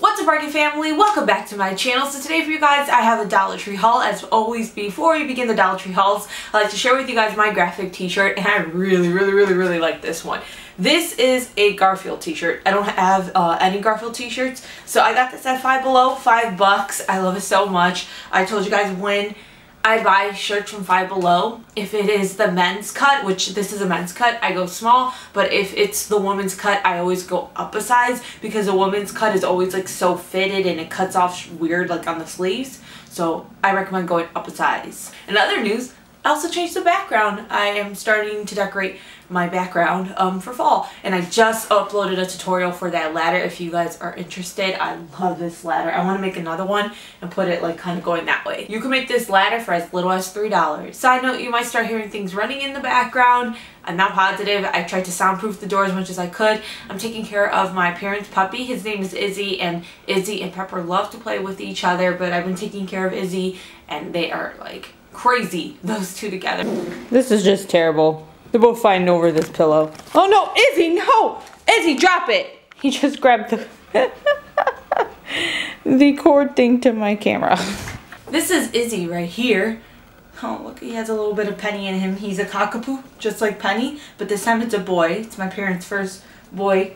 What's up Bargain family? Welcome back to my channel. So today for you guys I have a Dollar Tree haul. As always before we begin the Dollar Tree hauls I like to share with you guys my graphic t-shirt and I really really really really like this one. This is a Garfield t-shirt. I don't have uh, any Garfield t-shirts so I got this at Five Below, five bucks. I love it so much. I told you guys when I buy shirts from Five Below. If it is the men's cut, which this is a men's cut, I go small. But if it's the woman's cut, I always go up a size because a woman's cut is always like so fitted and it cuts off weird like on the sleeves. So I recommend going up a size. In other news, I also changed the background. I am starting to decorate my background um, for fall. And I just uploaded a tutorial for that ladder if you guys are interested. I love this ladder. I want to make another one and put it like kind of going that way. You can make this ladder for as little as $3. Side note, you might start hearing things running in the background. I'm not positive. I tried to soundproof the door as much as I could. I'm taking care of my parents' puppy. His name is Izzy and Izzy and Pepper love to play with each other but I've been taking care of Izzy and they are like crazy, those two together. This is just terrible. They're both fighting over this pillow. Oh no, Izzy, no! Izzy, drop it! He just grabbed the, the cord thing to my camera. This is Izzy right here. Oh, look, he has a little bit of Penny in him. He's a cockapoo, just like Penny, but this time it's a boy. It's my parents' first boy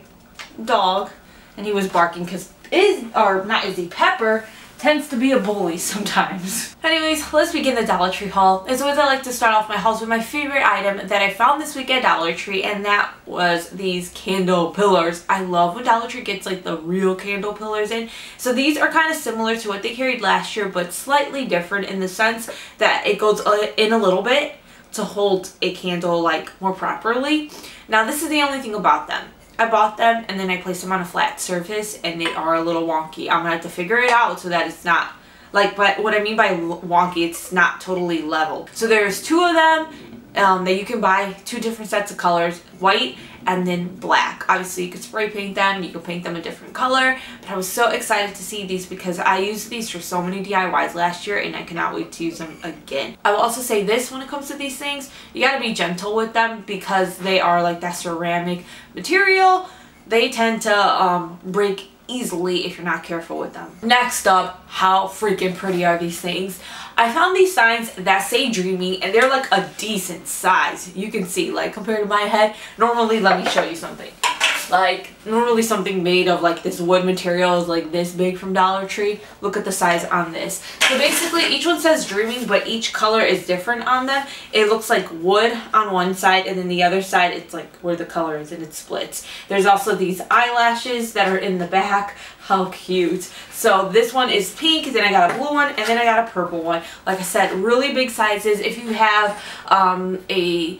dog, and he was barking because Iz, or not Izzy, Pepper tends to be a bully sometimes. Anyways, let's begin the Dollar Tree haul. As always, I like to start off my hauls with my favorite item that I found this week at Dollar Tree, and that was these candle pillars. I love when Dollar Tree gets like the real candle pillars in. So these are kind of similar to what they carried last year, but slightly different in the sense that it goes uh, in a little bit to hold a candle like more properly. Now this is the only thing about them. I bought them and then I placed them on a flat surface and they are a little wonky. I'm going to have to figure it out so that it's not like, but what I mean by wonky, it's not totally level. So there's two of them um, that you can buy, two different sets of colors, white and then black. Obviously you could spray paint them, you could paint them a different color, but I was so excited to see these because I used these for so many DIYs last year and I cannot wait to use them again. I will also say this when it comes to these things, you gotta be gentle with them because they are like that ceramic material. They tend to um, break easily if you're not careful with them. Next up, how freaking pretty are these things? I found these signs that say dreamy and they're like a decent size. You can see like compared to my head. Normally, let me show you something like normally something made of like this wood material is like this big from Dollar Tree. Look at the size on this. So basically each one says dreaming but each color is different on them. It looks like wood on one side and then the other side it's like where the color is and it splits. There's also these eyelashes that are in the back. How cute. So this one is pink, then I got a blue one, and then I got a purple one. Like I said, really big sizes. If you have um, a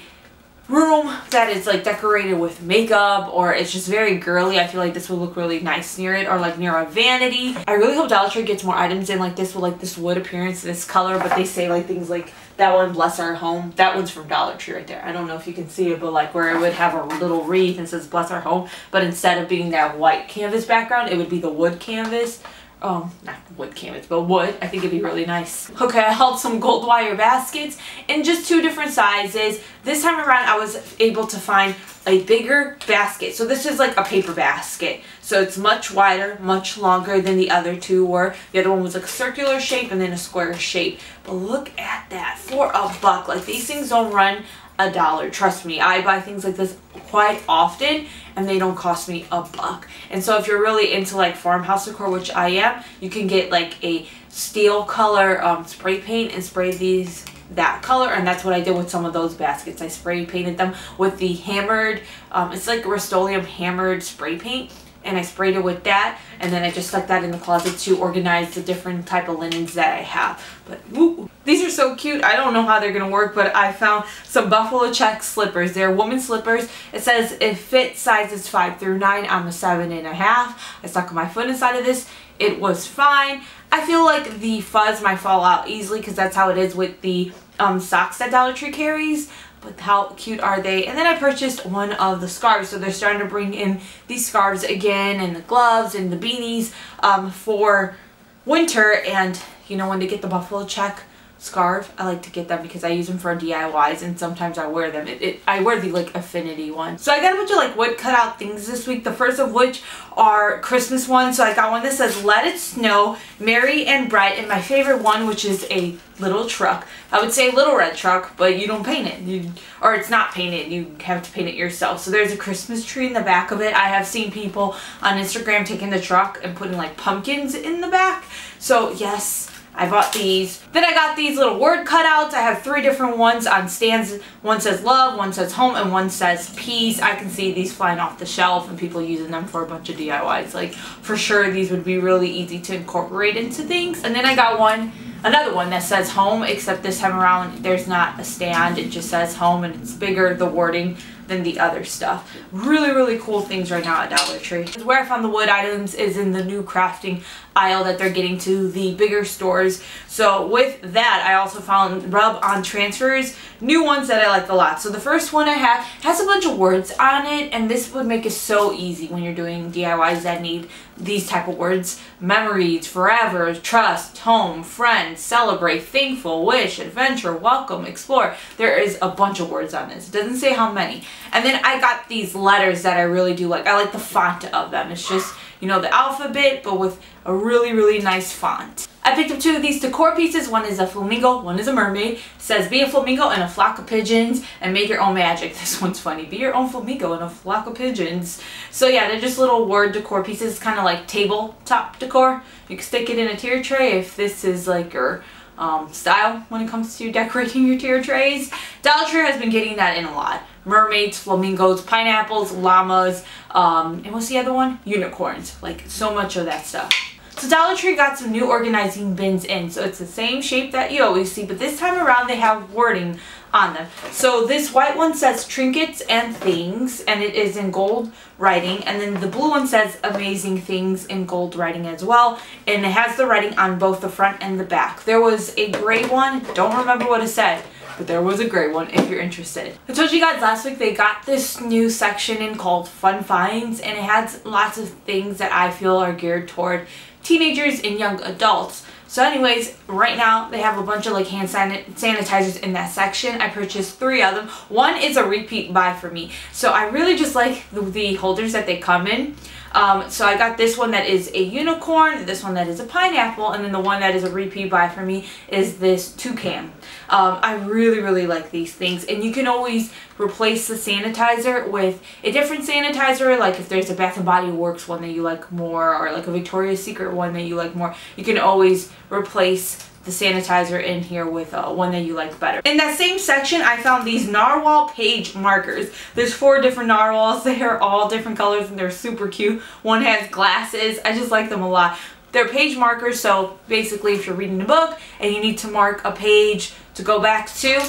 room that is like decorated with makeup or it's just very girly. I feel like this would look really nice near it or like near a vanity. I really hope Dollar Tree gets more items in like this with like this wood appearance this color but they say like things like that one bless our home. That one's from Dollar Tree right there. I don't know if you can see it but like where it would have a little wreath and says bless our home but instead of being that white canvas background it would be the wood canvas um, not wood canvas, but wood. I think it'd be really nice. Okay, I held some gold wire baskets in just two different sizes. This time around, I was able to find a bigger basket. So this is like a paper basket. So it's much wider, much longer than the other two were. The other one was like a circular shape and then a square shape. But look at that, for a buck. Like these things don't run a dollar. Trust me, I buy things like this quite often and they don't cost me a buck. And so if you're really into like farmhouse decor, which I am, you can get like a steel color um, spray paint and spray these that color and that's what I did with some of those baskets. I spray painted them with the hammered, um, it's like Rust-Oleum hammered spray paint and I sprayed it with that and then I just stuck that in the closet to organize the different type of linens that I have. But woo, these are so cute. I don't know how they're going to work, but I found some Buffalo Check slippers. They're woman slippers. It says it fits sizes 5 through 9. I'm a 7.5. I stuck my foot inside of this. It was fine. I feel like the fuzz might fall out easily because that's how it is with the um, socks that Dollar Tree carries but how cute are they? And then I purchased one of the scarves. So they're starting to bring in these scarves again and the gloves and the beanies um, for winter. And you know when they get the buffalo check scarf. I like to get them because I use them for DIYs and sometimes I wear them. It, it, I wear the like affinity one. So I got a bunch of like wood cutout things this week. The first of which are Christmas ones. So I got one that says Let It Snow, Merry and Bright, and my favorite one which is a little truck. I would say a little red truck, but you don't paint it. You, or it's not painted. You have to paint it yourself. So there's a Christmas tree in the back of it. I have seen people on Instagram taking the truck and putting like pumpkins in the back. So yes, I bought these. Then I got these little word cutouts. I have three different ones on stands. One says love, one says home, and one says peace. I can see these flying off the shelf and people using them for a bunch of DIYs. Like, for sure, these would be really easy to incorporate into things. And then I got one another one that says home except this time around there's not a stand it just says home and it's bigger the wording than the other stuff. Really, really cool things right now at Dollar Tree. Where I found the wood items is in the new crafting aisle that they're getting to the bigger stores. So with that, I also found rub-on transfers, new ones that I like a lot. So the first one I have has a bunch of words on it, and this would make it so easy when you're doing DIYs that need these type of words. Memories, forever, trust, home, friend, celebrate, thankful, wish, adventure, welcome, explore. There is a bunch of words on this. It doesn't say how many. And then I got these letters that I really do like. I like the font of them. It's just, you know, the alphabet, but with a really, really nice font. I picked up two of these decor pieces. One is a flamingo, one is a mermaid. It says, be a flamingo and a flock of pigeons and make your own magic. This one's funny. Be your own flamingo and a flock of pigeons. So yeah, they're just little word decor pieces, kind of like tabletop decor. You can stick it in a tier tray if this is like your um, style when it comes to decorating your tier trays. Dollar Tree has been getting that in a lot. Mermaids, flamingos, pineapples, llamas, um, and what's the other one? Unicorns. Like so much of that stuff. So Dollar Tree got some new organizing bins in. So it's the same shape that you always see, but this time around they have wording on them. So this white one says trinkets and things, and it is in gold writing. And then the blue one says amazing things in gold writing as well. And it has the writing on both the front and the back. There was a gray one, don't remember what it said but there was a great one if you're interested. I told you guys last week they got this new section in called Fun Finds and it has lots of things that I feel are geared toward teenagers and young adults. So anyways, right now they have a bunch of like hand sanitizers in that section. I purchased three of them. One is a repeat buy for me. So I really just like the, the holders that they come in. Um, so I got this one that is a unicorn, this one that is a pineapple, and then the one that is a repeat buy for me is this toucan. Um, I really, really like these things. And you can always replace the sanitizer with a different sanitizer. Like if there's a Bath & Body Works one that you like more or like a Victoria's Secret one that you like more, you can always replace the sanitizer in here with uh, one that you like better. In that same section, I found these Narwhal page markers. There's four different narwhals. They are all different colors and they're super cute. One has glasses. I just like them a lot. They're page markers, so basically if you're reading a book and you need to mark a page to go back to,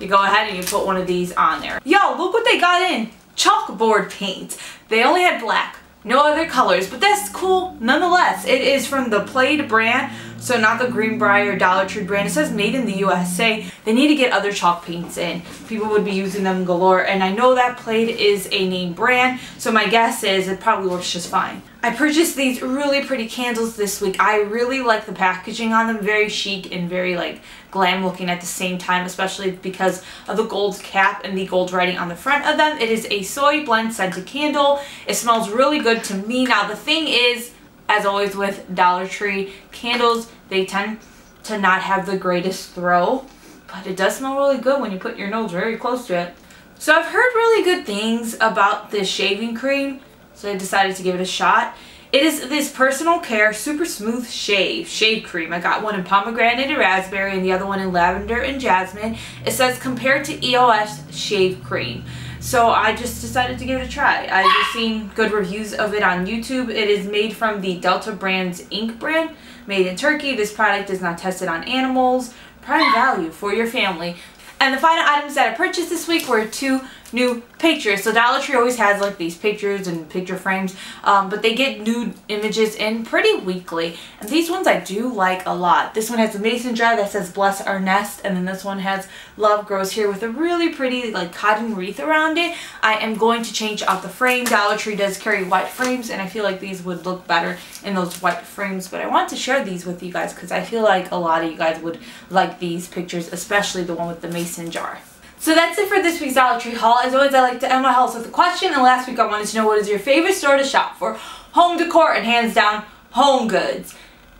you go ahead and you put one of these on there. Yo, look what they got in. Chalkboard paint. They only had black, no other colors, but that's cool nonetheless. It is from the Plaid brand, so not the Greenbrier Dollar Tree brand. It says made in the USA. They need to get other chalk paints in. People would be using them galore. And I know that Plaid is a name brand. So my guess is it probably works just fine. I purchased these really pretty candles this week. I really like the packaging on them. Very chic and very like glam looking at the same time, especially because of the gold cap and the gold writing on the front of them. It is a soy blend scented candle. It smells really good to me. Now the thing is, as always with Dollar Tree candles, they tend to not have the greatest throw, but it does smell really good when you put your nose very close to it. So I've heard really good things about this shaving cream, so I decided to give it a shot. It is this personal care super smooth shave, shave cream. I got one in pomegranate and raspberry and the other one in lavender and jasmine. It says compared to EOS shave cream. So I just decided to give it a try. I've just seen good reviews of it on YouTube. It is made from the Delta Brands Ink brand, made in Turkey. This product is not tested on animals. Prime value for your family. And the final items that I purchased this week were two new pictures. So Dollar Tree always has like these pictures and picture frames, um, but they get new images in pretty weekly. And these ones I do like a lot. This one has a mason jar that says bless our nest, and then this one has love grows here with a really pretty like cotton wreath around it. I am going to change out the frame. Dollar Tree does carry white frames, and I feel like these would look better in those white frames, but I want to share these with you guys because I feel like a lot of you guys would like these pictures, especially the one with the mason jar. So that's it for this week's Dollar Tree haul. As always, I like to end my hauls with a question, and last week I wanted to know what is your favorite store to shop for? Home decor, and hands down, home goods.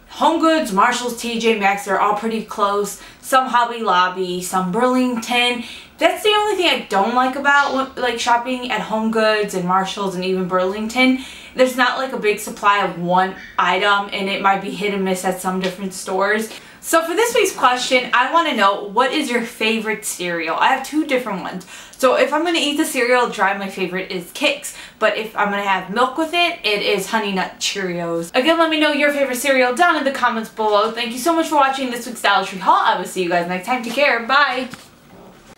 Home Goods, Marshalls, TJ Maxx, they're all pretty close. Some Hobby Lobby, some Burlington. That's the only thing I don't like about like shopping at Home Goods and Marshalls and even Burlington. There's not like a big supply of one item and it might be hit and miss at some different stores. So for this week's question, I want to know what is your favorite cereal? I have two different ones. So if I'm going to eat the cereal dry, my favorite is Kix. But if I'm going to have milk with it, it is Honey Nut Cheerios. Again, let me know your favorite cereal down in the comments below. Thank you so much for watching this week's Dollar Tree haul. I will see you guys next time. Take care. Bye.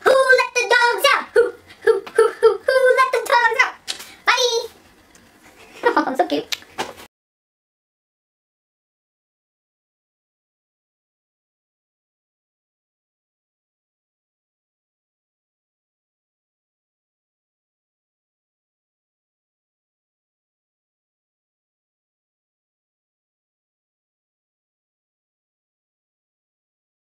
Who let the dogs out? Who, who, who, who, who let the dogs out? Bye. Oh, so cute.